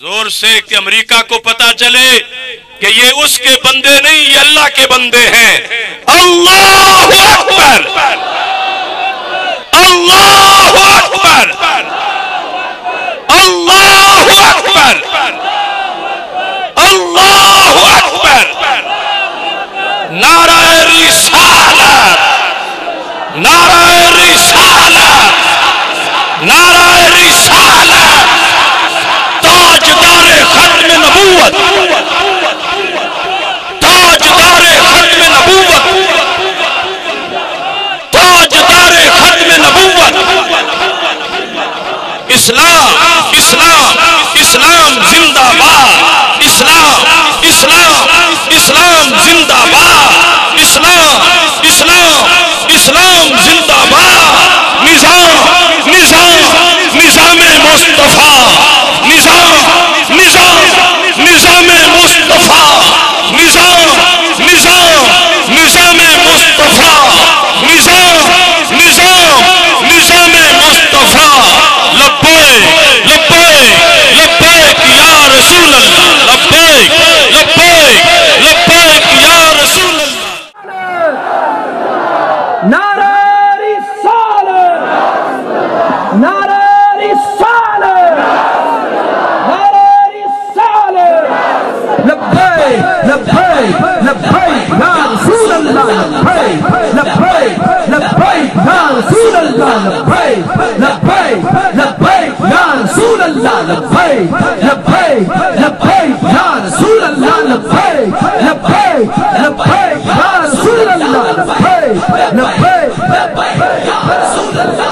ज़ोर से कि अमेरिका को पता चले कि ये उसके बंदे नहीं, ये अल्लाह के बंदे हैं। अल्लाह अल्लाह इस्लाम इस्लाम इस्लाम जिंदाबाद নারারি সালে নারারি সালে নারারি সালে লব্বাই লব্বাই লব্বাই ইয়া রাসূলুল্লাহ লব্বাই লব্বাই লব্বাই ইয়া রাসূলুল্লাহ লব্বাই লব্বাই লব্বাই ইয়া রাসূলুল্লাহ লব্বাই লব্বাই লব্বাই ইয়া রাসূলুল্লাহ লব্বাই লব্বাই Lepai, lepai.